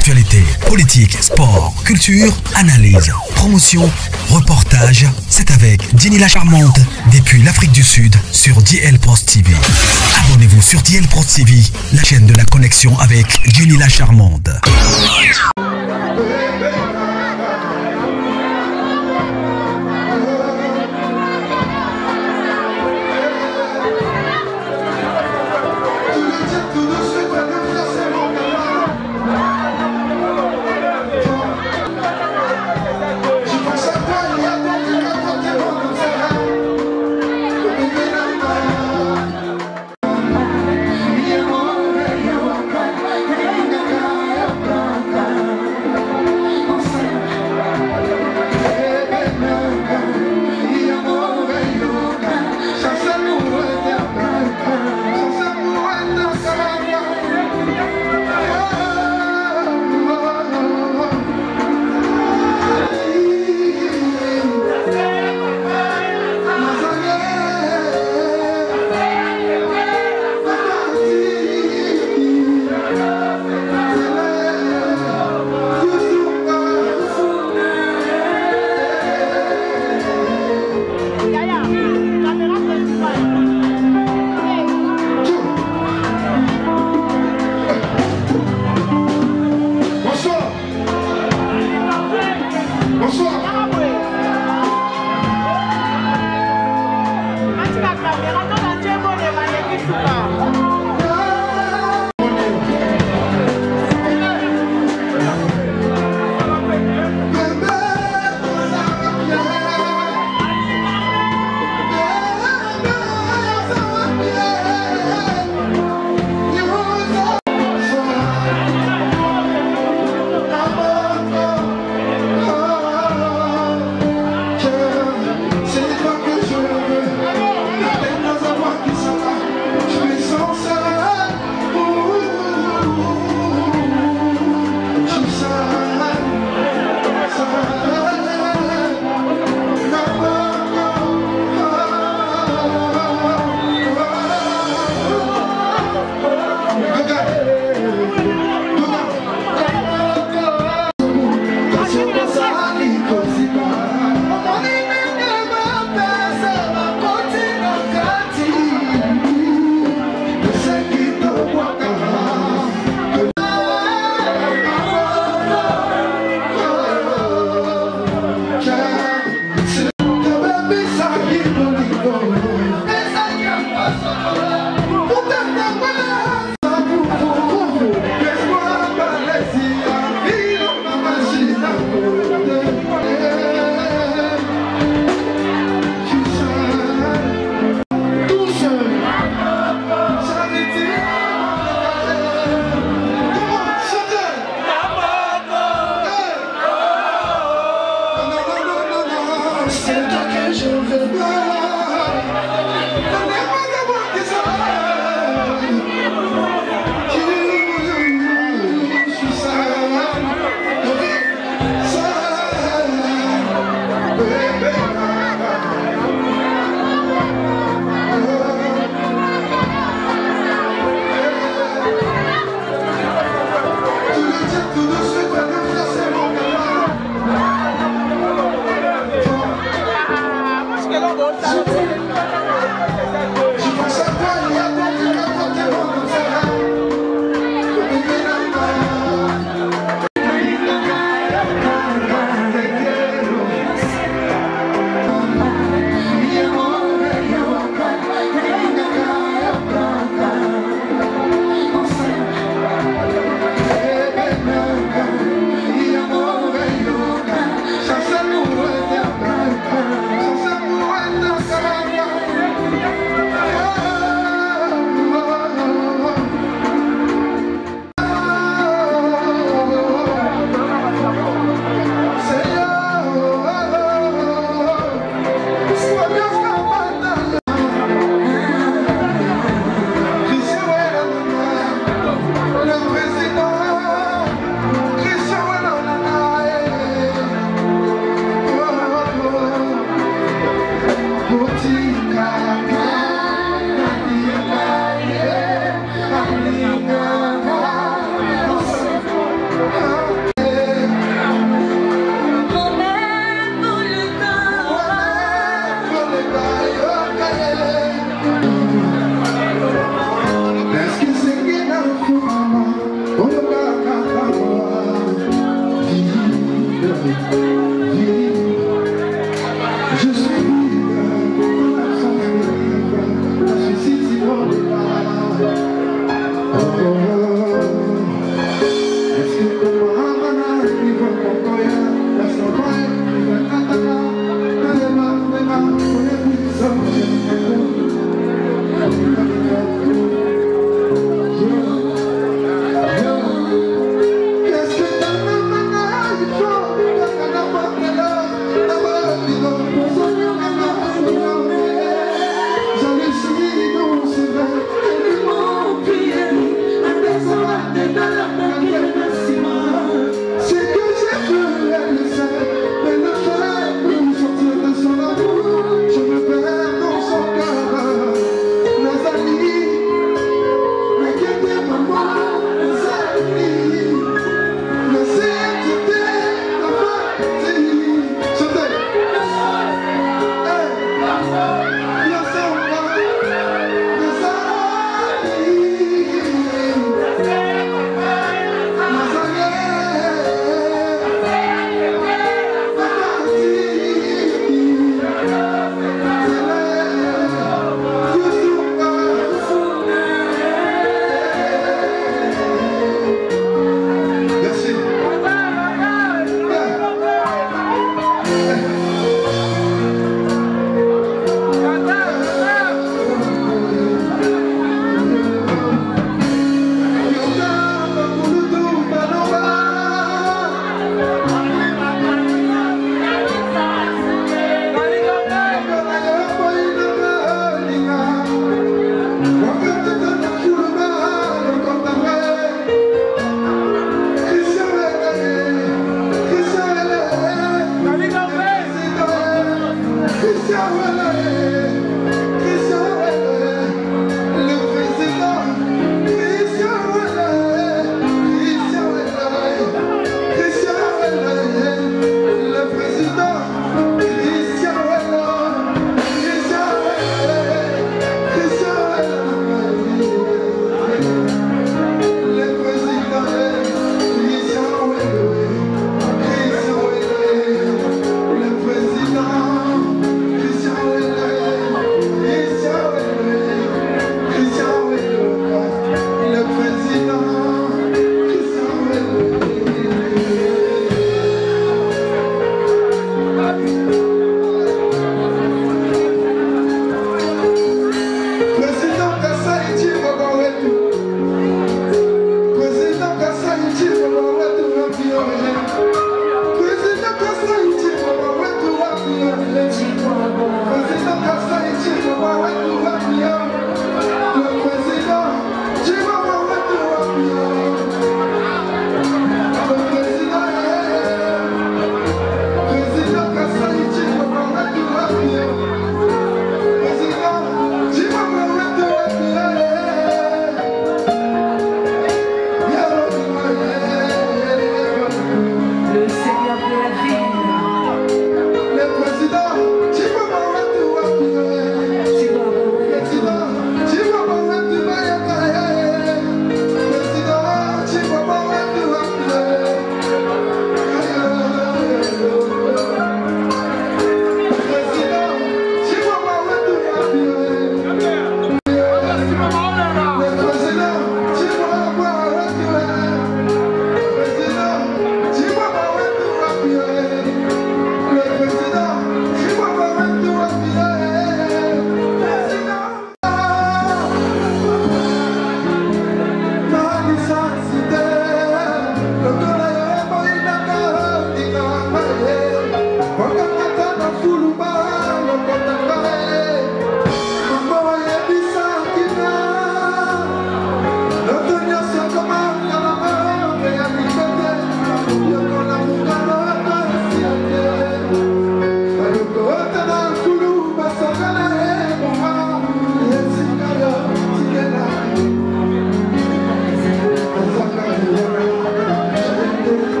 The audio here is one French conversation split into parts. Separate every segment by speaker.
Speaker 1: Actualité, politique, sport, culture, analyse, promotion, reportage. C'est avec Jenny la Charmante depuis l'Afrique du Sud sur DL Post TV. Abonnez-vous sur DL Post TV, la chaîne de la connexion avec Jenny la Charmante.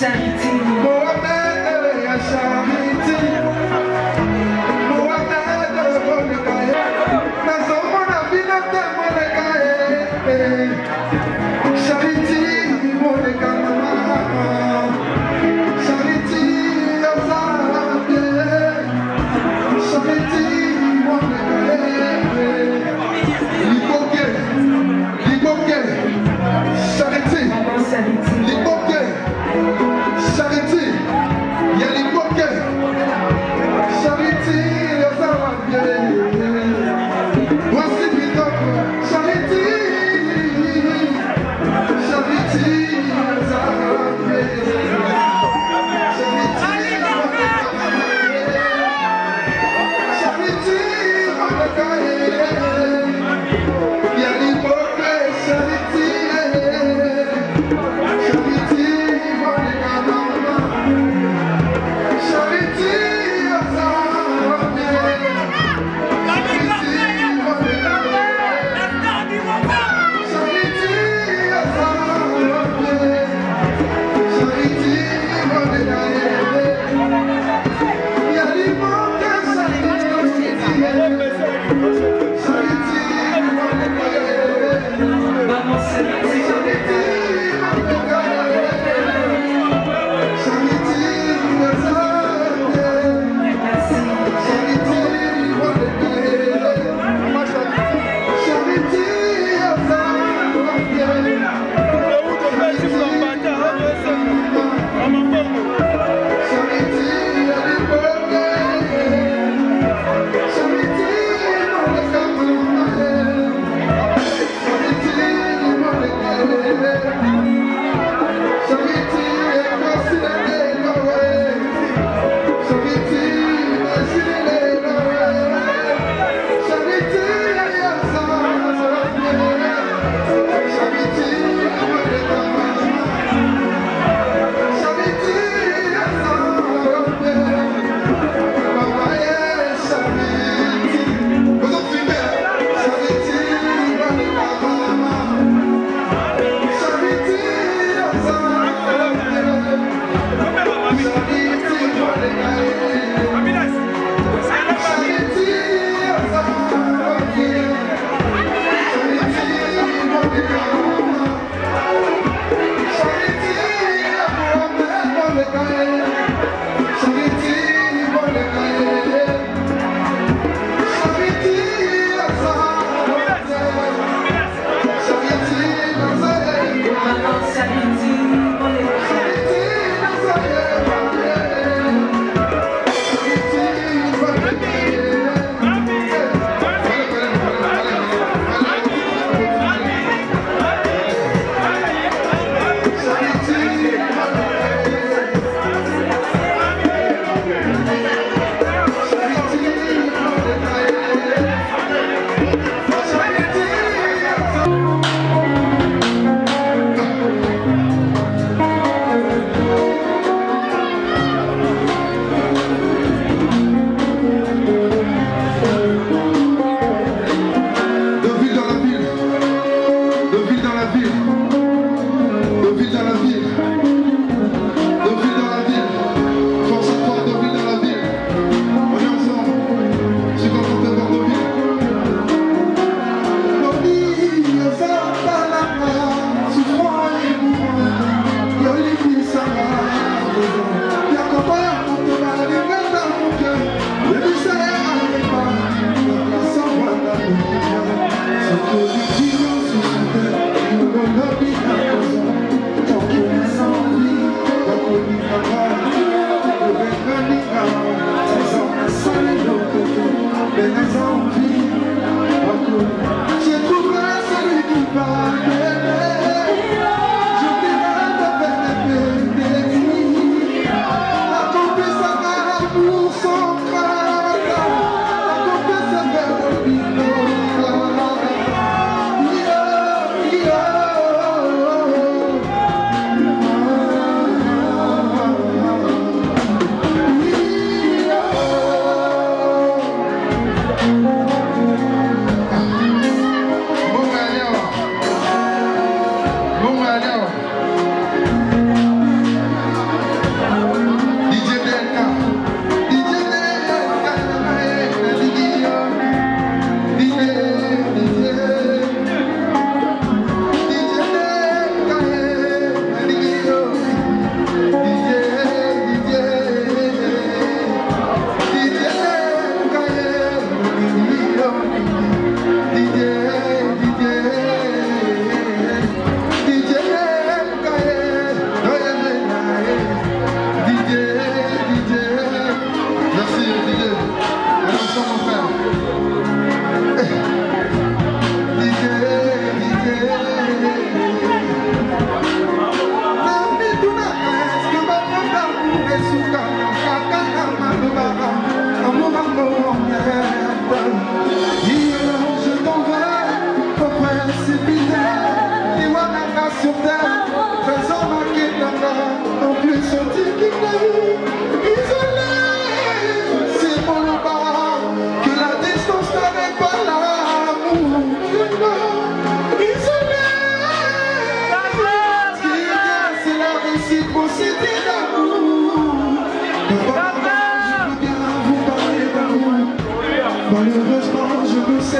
Speaker 2: sanity.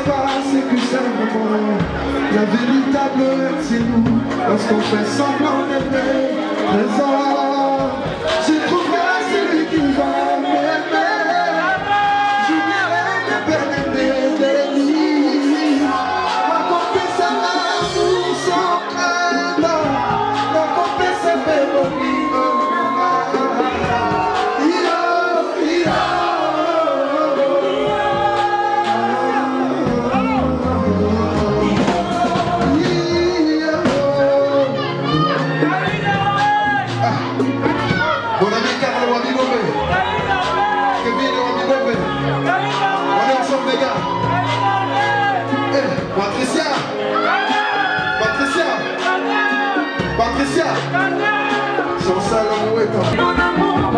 Speaker 2: débarrasser plus simplement La véritable haine c'est nous. Lorsqu'on fait semblant d'aimer Présent Mon
Speaker 3: amour,